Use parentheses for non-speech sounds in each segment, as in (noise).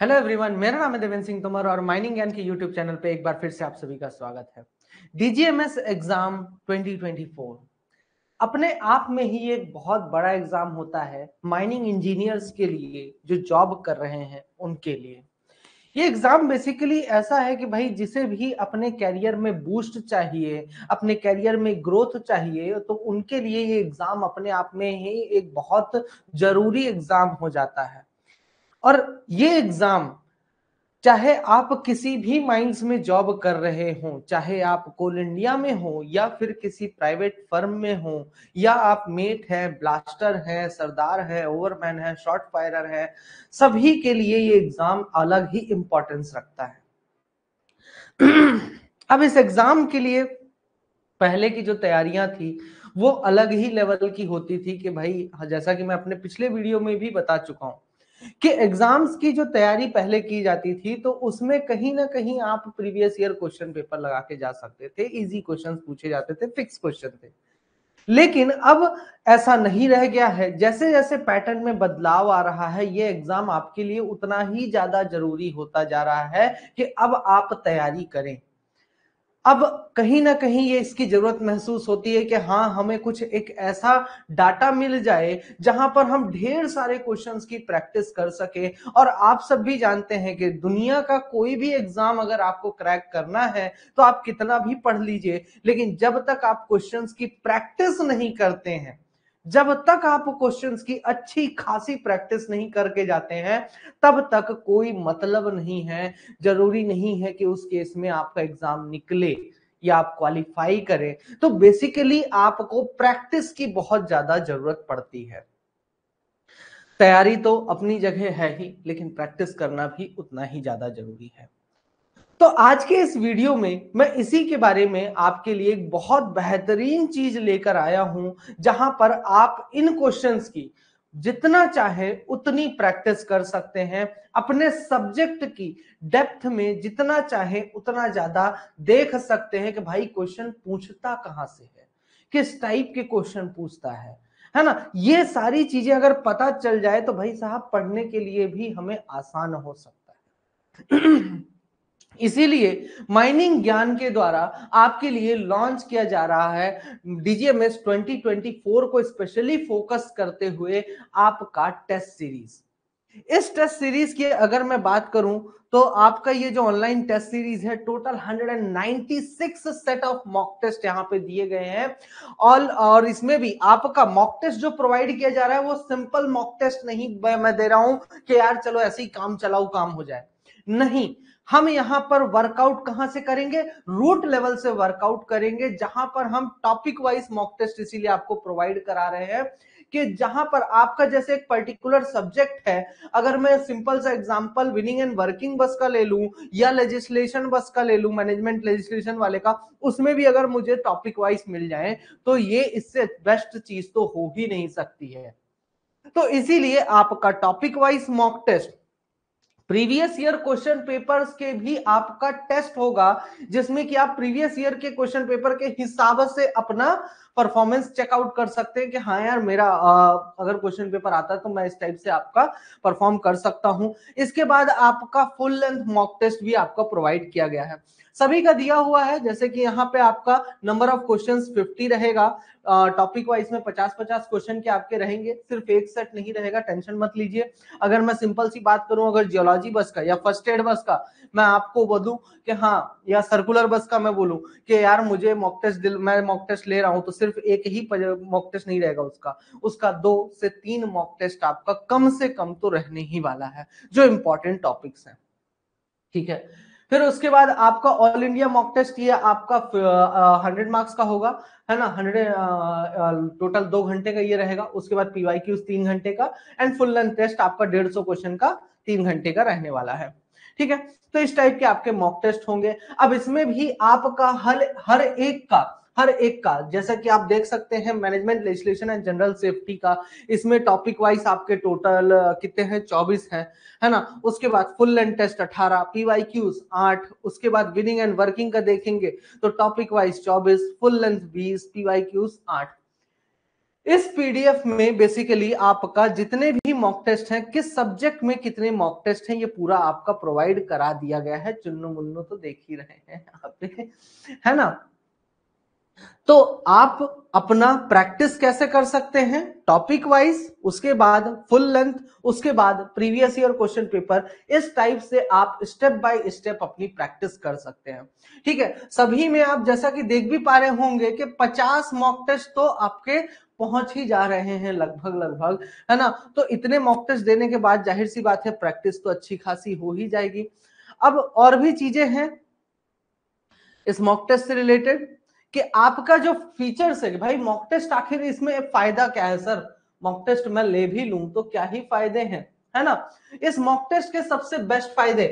Hello everyone मेरा नाम है देवेंद्र सिंह तोमर और माइनिंग ज्ञान के यूट्यूब चैनल पे एक बार फिर से आप सभी का स्वागत है। डीजीएमएस एग्ज़ाम 2024 अपने आप में ही एक बहुत बड़ा एग्ज़ाम होता है माइनिंग इंजीनियर्स के लिए जो जॉब कर रहे हैं उनके लिए। ये एग्ज़ाम बेसिकली ऐसा है कि भाई जिसे भी अपने कैरियर में बूस्ट चाहिए, अपने कैरियर में ग्रोथ चाहिए तो उनके लिए ये एग्ज़ाम अपने आप में ही एक बहुत ज़रूरी एग्ज़ाम हो जाता है। और ये एग्ज़ाम, चाहे आप किसी भी माइंस में जॉब कर रहे हो, चाहे आप कोल इंडिया में हो या फिर किसी प्राइवेट फर्म में हो, या आप मेट है, ब्लास्टर है, सरदार है, ओवरमैन है शॉर्ट फायरर है, सभी के लिए ये एग्ज़ाम अलग ही इंपॉर्टेंस रखता है। (clears throat) अब इस एग्ज़ाम के लिए पहले की जो तैयारियाँ थी, वो अलग ही लेवल की होती थी कि भाई, जैसा कि मैं अपने पिछले वीडियो में भी बता चुका हूँ कि एग्ज़ाम्स की जो तैयारी पहले की जाती थी तो उसमें कहीं ना कहीं आप प्रीवियस ईयर क्वेश्चन पेपर लगा के जा सकते थे इजी क्वेश्चन पूछे जाते थे फिक्स क्वेश्चन थे। लेकिन अब ऐसा नहीं रह गया है। जैसे जैसे पैटर्न में बदलाव आ रहा है, ये एग्ज़ाम आपके लिए उतना ही ज़्यादा ज़रूरी होता जा रहा है कि अब आप तैयारी करें। अब कहीं ना कहीं ये इसकी ज़रूरत महसूस होती है कि हाँ हमें कुछ एक ऐसा डाटा मिल जाए जहाँ पर हम ढेर सारे क्वेश्चंस की प्रैक्टिस कर सके। और आप सब भी जानते हैं कि दुनिया का कोई भी एग्ज़ाम अगर आपको क्रैक करना है तो आप कितना भी पढ़ लीजिए, लेकिन जब तक आप क्वेश्चंस की प्रैक्टिस नहीं करते हैं जब तक आप क्वेश्चंस की अच्छी खासी प्रैक्टिस नहीं करके जाते हैं, तब तक कोई मतलब नहीं है, ज़रूरी नहीं है कि उस केस में आपका एग्ज़ाम निकले या आप क्वालिफाई करें। तो बेसिकली आपको प्रैक्टिस की बहुत ज़्यादा ज़रूरत पड़ती है। तैयारी तो अपनी जगह है ही, लेकिन प्रैक्टिस करना भी उतना ही ज़्यादा ज़रूरी है। तो आज के इस वीडियो में मैं इसी के बारे में आपके लिए एक बहुत बेहतरीन चीज़ लेकर आया हूँ, जहाँ पर आप इन क्वेश्चंस की जितना चाहे उतनी प्रैक्टिस कर सकते हैं, अपने सब्जेक्ट की डेप्थ में जितना चाहे उतना ज़्यादा देख सकते हैं कि भाई क्वेश्चन पूछता कहाँ से है, किस टाइप के क्वेश्चन पूछता है है ना? ये सारी चीज़ें अगर पता चल जाए तो भाई साहब पढ़ने के लिए भी हमें आसान हो सकता है। (clears throat) इसीलिए माइनिंग ज्ञान के द्वारा आपके लिए लॉन्च किया जा रहा है। डीजीएमएस 2024 को स्पेशली फोकस करते हुए आपका टेस्ट सीरीज़ इस टेस्ट सीरीज़ की अगर मैं बात करूँ तो आपका ये जो ऑनलाइन टेस्ट सीरीज़ है total 196 set of mock test यहाँ पे दिए गए हैं। ऑल और इसमें भी आपका मॉक टेस्ट जो प्रोवाइड किया जा रहा है, वो सिंपल मॉक टेस्ट नहीं, मैं दे रहा हूँ कि यार चलो ऐसे ही काम चलाओ काम हो जाए। नहीं, हम यहाँ पर वर्कआउट कहाँ से करेंगे? रूट लेवल से वर्कआउट करेंगे, जहाँ पर हम टॉपिक वाइज मॉक टेस्ट इसीलिए आपको प्रोवाइड करा रहे हैं कि जहाँ पर आपका जैसे एक पर्टिकुलर सब्जेक्ट है, अगर मैं सिंपल सा एग्जांपल विनिंग एंड वर्किंग बस का ले लूँ, या लेजिस्लेशन बस का ले लूँ मैनेजमेंट लेजिस्लेशन वाले का, उसमें भी अगर मुझे टॉपिक वाइज मिल जाए तो ये इससे बेस्ट चीज़ तो हो ही नहीं सकती है। तो इसीलिए आपका topic wise mock test previous year question papers के भी आपका टेस्ट होगा, जिसमें कि आप प्रीवियस ईयर के क्वेश्चन पेपर के हिसाब से अपना परफॉर्मेंस चेकआउट कर सकते हैं कि हाँ यार मेरा आ, अगर क्वेश्चन पेपर आता है तो मैं इस टाइप से आपका परफॉर्म कर सकता हूँ। इसके बाद आपका फुल लेंथ मॉक टेस्ट भी आपका प्रोवाइड किया गया है। सभी का दिया हुआ है जैसे कि यहाँ पे आपका नंबर ऑफ़ क्वेश्चंस 50 रहेगा टॉपिक वाइज में 50 50 क्वेश्चन के आपके रहेंगे सिर्फ़ एक सेट नहीं रहेगा टेंशन मत लीजिए। अगर मैं सिंपल सी बात करूँ अगर जियोलॉजी बस का या फ़र्स्ट एड बस का मैं आपको बोलूँ कि हाँ या सर्कुलर बस का मैं बोलूँ कि यार मुझे मॉक टेस्ट मैं मॉक टेस्ट ले रहा हूँ तो सिर्फ़ एक ही मॉक टेस्ट नहीं रहेगा उसका। उसका दो से तीन मॉक टेस्ट आपका कम से कम तो रहने ही वाला है, जो इंपॉर्टेंट टॉपिक्स हैं। ठीक है? फिर उसके बाद आपका ऑल इंडिया मॉक टेस्ट ये आपका हंड्रेड मार्क्स का होगा, है ना? हंड्रेड टोटल दो घंटे का ये रहेगा, उसके बाद पीवाई क्यूज तीन घंटे का एंड फुल लेंथ टेस्ट आपका डेढ़ सौ क्वेश्चन का तीन घंटे का रहने वाला है। ठीक है? तो इस टाइप के आपके मॉक टेस्ट होंगे। अब इसमें भी आपका हर हर एक का हर एक का। जैसा कि आप देख सकते हैं management legislation and general safety का इसमें टॉपिक वाइज आपके टोटल कितने हैं? चौबीस हैं, है ना? उसके बाद फुल लेंथ टेस्ट अठारह पीवाई क्यूज आठ, उसके बाद विनिंग एंड वर्किंग का देखेंगे तो टॉपिक वाइज चौबीस फुल लेंथ बीस पीवाई क्यूज आठ। इस पीडीएफ में बेसिकली आपका जितने भी मॉक टेस्ट हैं, किस सब्जेक्ट में कितने मॉक टेस्ट हैं, ये पूरा आपका प्रोवाइड करा दिया गया है। चुन्नू मुन्नू तो देख ही रहे हैं यहाँ पे, है ना? तो आप अपना प्रैक्टिस कैसे कर सकते हैं? टॉपिक वाइज उसके बाद फुल लेंथ उसके बाद प्रीवियस ईयर क्वेश्चन पेपर इस टाइप से आप स्टेप बाय स्टेप अपनी प्रैक्टिस कर सकते हैं। ठीक है, सभी में आप जैसा कि देख भी पा रहे होंगे कि 50 मॉक टेस्ट तो आपके पहुँच ही जा रहे हैं लगभग लगभग, है ना? तो इतने मॉक टेस्ट देने के बाद ज़ाहिर सी बात है प्रैक्टिस तो अच्छी खासी हो ही जाएगी। अब और भी चीज़ें हैं इस मॉक टेस्ट से रिलेटेड कि आपका जो फीचर्स है भाई मॉक टेस्ट आखिर इसमें फ़ायदा क्या है सर मॉक टेस्ट मैं ले भी लू तो क्या ही फ़ायदे हैं, है ना? इस मॉक टेस्ट के सबसे बेस्ट फ़ायदे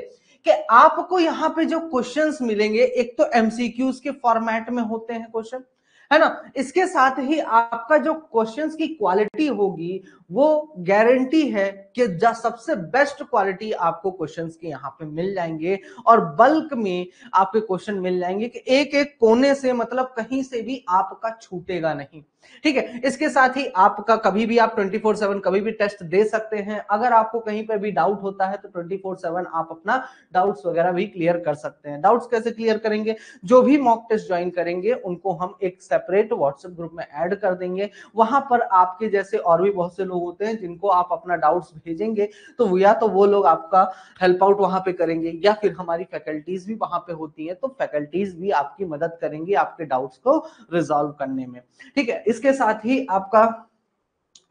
कि आपको यहाँ पे जो क्वेश्चंस मिलेंगे, एक तो एमसीक्यूज के फॉर्मेट में होते हैं क्वेश्चन है ना? इसके साथ ही आपका जो क्वेश्चंस की क्वालिटी होगी, वो गारंटी है कि सबसे बेस्ट क्वालिटी आपको क्वेश्चंस के यहाँ पे मिल जाएँगे और बल्क में आपके क्वेश्चन मिल जाएँगे कि एक एक कोने से मतलब कहीं से भी आपका छूटेगा नहीं। ठीक है? इसके साथ ही आपका कभी भी आप 24/7 कभी भी टेस्ट दे सकते हैं। अगर आपको कहीं पर भी डाउट होता है तो 24/7 आप अपना डाउट्स वगैरह भी क्लियर कर सकते हैं। डाउट्स कैसे क्लियर करेंगे? जो भी मॉक टेस्ट ज्वाइन करेंगे, उनको हम एक सेपरेट व्हाट्सएप ग्रुप में ऐड कर देंगे। वहाँ पर आपके जैसे और भी बहुत से लोग होते हैं जिनको आप अपना डाउट्स भेजेंगे तो या तो वो लोग आपका हेल्प आउट वहाँ पे करेंगे, या फिर हमारी फैकल्टीज भी वहाँ पे होती है तो फैकल्टीज भी आपकी मदद करेंगी आपके डाउट्स को रिजॉल्व करने में। ठीक है, इसके साथ ही आपका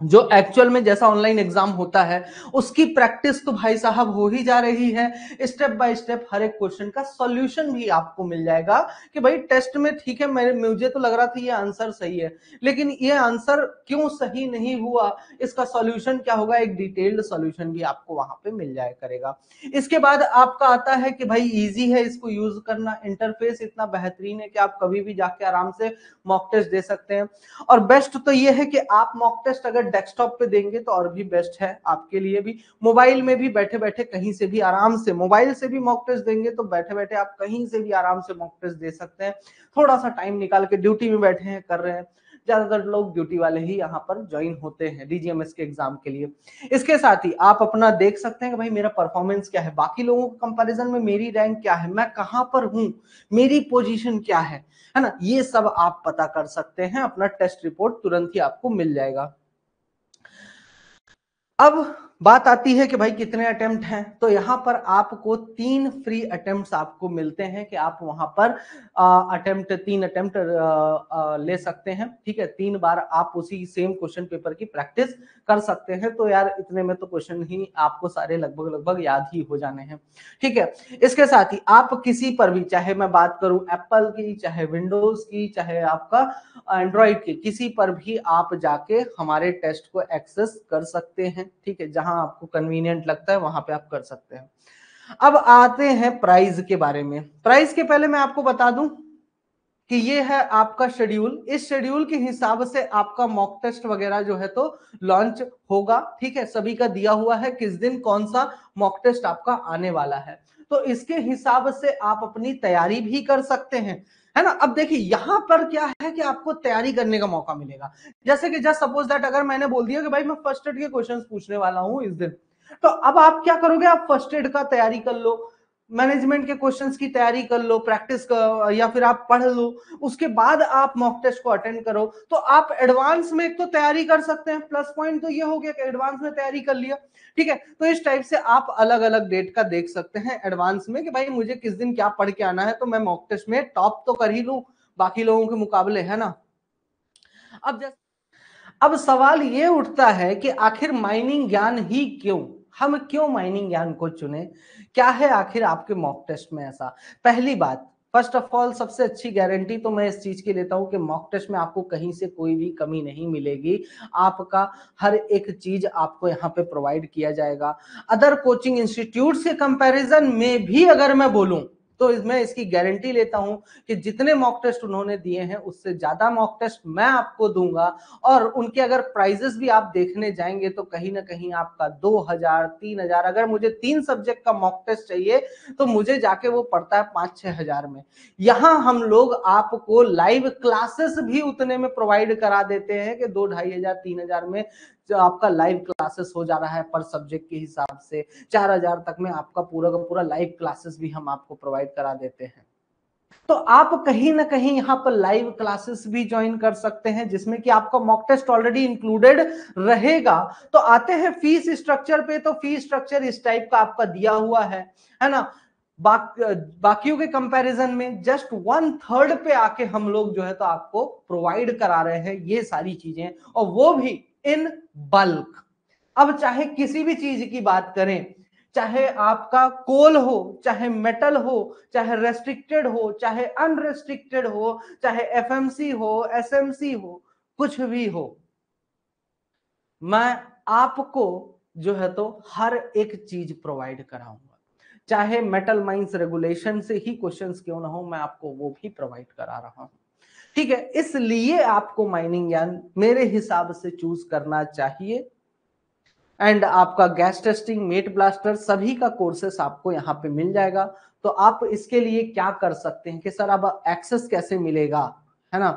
जो एक्चुअल में जैसा ऑनलाइन एग्ज़ाम होता है, उसकी प्रैक्टिस तो भाई साहब हो ही जा रही है। स्टेप बाय स्टेप हर एक क्वेश्चन का सॉल्यूशन भी आपको मिल जाएगा कि भाई टेस्ट में ठीक है, मेरे, मुझे तो लग रहा था ये आंसर सही है। लेकिन ये आंसर क्यों सही नहीं हुआ? इसका सॉल्यूशन क्या होगा? एक डिटेल्ड सॉल्यूशन भी आपको वहाँ पे मिल जाया करेगा। इसके बाद आपका आता है कि भाई ईजी है इसको यूज़ करना। इंटरफेस इतना बेहतरीन है कि आप कभी भी जाके आराम से मॉक टेस्ट दे सकते हैं। और बेस्ट तो ये है कि आप मॉक टेस्ट अगर डेस्कटॉप पे देंगे तो और भी बेस्ट है आपके लिए भी। मोबाइल में भी बैठे बैठे कहीं से भी आराम से मोबाइल से भी मॉक टेस्ट देंगे तो बैठे बैठे आप कहीं से भी आराम से मॉक टेस्ट दे सकते हैं। थोड़ा सा टाइम निकाल के ड्यूटी में बैठे हैं, कर रहे हैं। ज़्यादातर लोग ड्यूटी वाले ही यहाँ पर ज्वाइन होते हैं डीजीएमएस के एग्ज़ाम के लिए। इसके साथ ही आप अपना देख सकते हैं कि भाई मेरा परफॉर्मेंस क्या है? बाकी लोगों के कंपैरिजन में मेरी रैंक क्या है? मैं कहाँ पर हूँ? मेरी पोजीशन क्या है? है ना? ये सब आप पता कर सकते हैं। अपना टेस्ट रिपोर्ट तुरंत ही आपको मिल जाएगा। अब बात आती है कि भाई कितने अटेम्प्ट हैं? तो यहाँ पर आपको तीन फ्री अटेम्प्ट आपको मिलते हैं कि आप वहाँ पर अटेम्प्ट तीन अटेम्प्ट ले सकते हैं। ठीक है? तीन बार आप उसी सेम क्वेश्चन पेपर की प्रैक्टिस कर सकते हैं। तो यार इतने में तो क्वेश्चन ही आपको सारे लगभग लगभग याद ही हो जाने हैं। ठीक है? इसके साथ ही आप किसी पर भी, चाहे मैं बात करूँ एप्पल की, चाहे विंडोज़ की, चाहे आपका एंड्रॉइड की, किसी पर भी आप जाके हमारे टेस्ट को एक्सेस कर सकते हैं। ठीक है? जहाँ आपको कन्वीनियंट लगता है, वहाँ पे आप कर सकते हैं। अब आते हैं प्राइस के बारे में। प्राइस के पहले मैं आपको बता दूँ कि ये है आपका शेड्यूल इस शेड्यूल के हिसाब से आपका मॉक टेस्ट वगैरह जो है तो लॉन्च होगा, ठीक है? सभी का दिया हुआ है किस दिन कौन सा मॉक टेस्ट आपका आने वाला है। तो इसके हिसाब से आप अपनी तैयारी भी कर सकते हैं। है ना? अब देखिए, यहाँ पर क्या है कि आपको तैयारी करने का मौका मिलेगा। जैसे कि, जस्ट सपोज़ दैट अगर मैंने बोल दिया कि भाई मैं फ़र्स्ट एड के क्वेश्चन पूछने वाला हूँ इस दिन तो अब आप क्या करोगे? आप फ़र्स्ट एड का तैयारी कर लो। मैनेजमेंट के क्वेश्चंस की तैयारी कर लो प्रैक्टिस कर, या फिर आप पढ़ लो, उसके बाद आप मॉक टेस्ट को अटेंड करो। तो आप एडवांस में एक तो तैयारी कर सकते हैं। प्लस पॉइंट तो ये हो गया कि एडवांस में तैयारी कर लिया। ठीक है? तो इस टाइप से आप अलग अलग डेट का देख सकते हैं एडवांस में कि भाई मुझे किस दिन क्या पढ़ के आना है तो मैं मॉक टेस्ट में टॉप तो कर ही लू, बाकी लोगों के मुकाबले, है ना? अब जैसे अब सवाल ये उठता है कि आखिर माइनिंग ज्ञान ही क्यों? हम क्यों माइनिंग ज्ञान को चुने? क्या है आखिर आपके मॉक टेस्ट में ऐसा? पहली बात फ़र्स्ट ऑफ़ ऑल सबसे अच्छी गारंटी तो मैं इस चीज़ की लेता हूँ कि मॉक टेस्ट में आपको कहीं से कोई भी कमी नहीं मिलेगी। आपका हर एक चीज़ आपको यहाँ पे प्रोवाइड किया जाएगा। अदर कोचिंग इंस्टीट्यूट के कंपैरिजन में भी अगर मैं बोलूँ तो मैं इसकी गारंटी लेता हूँ कि जितने मॉक टेस्ट उन्होंने दिए हैं, उससे ज़्यादा मॉक टेस्ट मैं आपको दूँगा। और उनके अगर प्राइजेस भी आप देखने जाएँगे तो कहीं ना कहीं आपका दो हज़ार, तीन हज़ार, अगर मुझे तीन सब्जेक्ट का मॉक टेस्ट चाहिए तो मुझे जाके वो पड़ता है पाँच, छह हज़ार में। यहाँ हम लोग आपको लाइव क्लासेस भी उतने में प्रोवाइड करा देते हैं कि दो, ढाई हज़ार, तीन हज़ार में आपका लाइव क्लासेस हो जा रहा है पर सब्जेक्ट के हिसाब से चार हज़ार तक में आपका पूरा का पूरा लाइव क्लासेस भी हम आपको प्रोवाइड करा देते हैं। तो आप कहीं ना कहीं यहाँ पर लाइव क्लासेस भी ज्वाइन कर सकते हैं जिसमें कि आपका मॉक टेस्ट ऑलरेडी इंक्लूडेड रहेगा। तो आते हैं फ़ीस स्ट्रक्चर पे तो फ़ीस स्ट्रक्चर इस टाइप का आपका दिया हुआ है है ना? बाक, बाकियों के कंपैरिजन में जस्ट वन थर्ड पे आके हम लोग जो है तो आपको प्रोवाइड करा रहे हैं ये सारी चीज़ें और वो भी इन बल्क अब चाहे किसी भी चीज़ की बात करें, चाहे आपका कोल हो, चाहे मेटल हो, चाहे रेस्ट्रिक्टेड हो, चाहे अनरेस्ट्रिक्टेड हो, चाहे एफएमसी हो एसएमसी हो, कुछ भी हो, मैं आपको जो है तो हर एक चीज़ प्रोवाइड कराऊँगा। चाहे मेटल माइंस रेगुलेशन से ही क्वेश्चंस क्यों ना हो, मैं आपको वो भी प्रोवाइड करा रहा हूँ। ठीक है, इसलिए आपको माइनिंग यान मेरे हिसाब से चूज़ करना चाहिए। एंड आपका गैस टेस्टिंग मेट ब्लास्टर सभी का कोर्सेस आपको यहाँ पे मिल जाएगा। तो आप इसके लिए क्या कर सकते हैं कि सर, अब एक्सेस कैसे मिलेगा? है ना?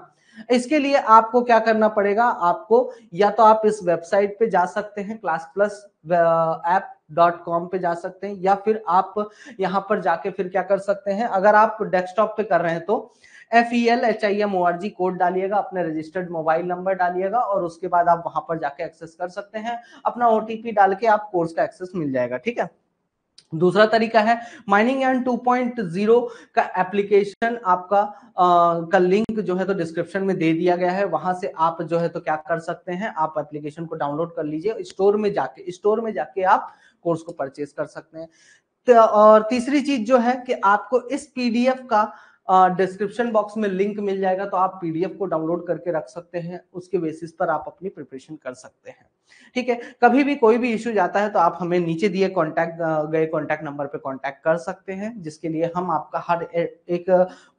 इसके लिए आपको क्या करना पड़ेगा? आपको या तो आप इस वेबसाइट पे जा सकते हैं class plus app dot com पे जा सकते हैं, या फिर आप यहाँ पर जाके फिर क्या कर सकते हैं? अगर आप डेस्कटॉप पे कर रहे हैं तो F E L H I M O R G code डालिएगा, अपने रजिस्टर्ड मोबाइल नंबर डालिएगा, और उसके बाद आप वहाँ पर जाके एक्सेस कर सकते हैं। अपना ओटीपी डाल के आप कोर्स का एक्सेस मिल जाएगा, ठीक है? दूसरा तरीका है माइनिंग एंड 2.0 का एप्लीकेशन आपका आ, का लिंक जो है तो डिस्क्रिप्शन में दे दिया गया है। वहाँ से आप जो है तो क्या कर सकते हैं आप एप्लीकेशन को डाउनलोड कर लीजिए स्टोर में जाके स्टोर में जाके आप कोर्स को परचेज कर सकते हैं। और तीसरी चीज़ जो है कि आपको इस पीडीएफ का डिस्क्रिप्शन बॉक्स में लिंक मिल जाएगा तो आप पीडीएफ को डाउनलोड करके रख सकते हैं। उसके बेसिस पर आप अपनी प्रिपरेशन कर सकते हैं। ठीक है? कभी भी कोई भी इश्यू जाता है तो आप हमें नीचे दिए कॉन्टैक्ट गए कॉन्टैक्ट नंबर पे कॉन्टैक्ट कर सकते हैं, जिसके लिए हम आपका हर एक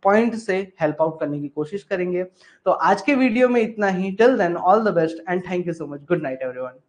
पॉइंट से हेल्प आउट करने की कोशिश करेंगे। तो आज के वीडियो में इतना ही। Till then all the best and thank you so much good night everyone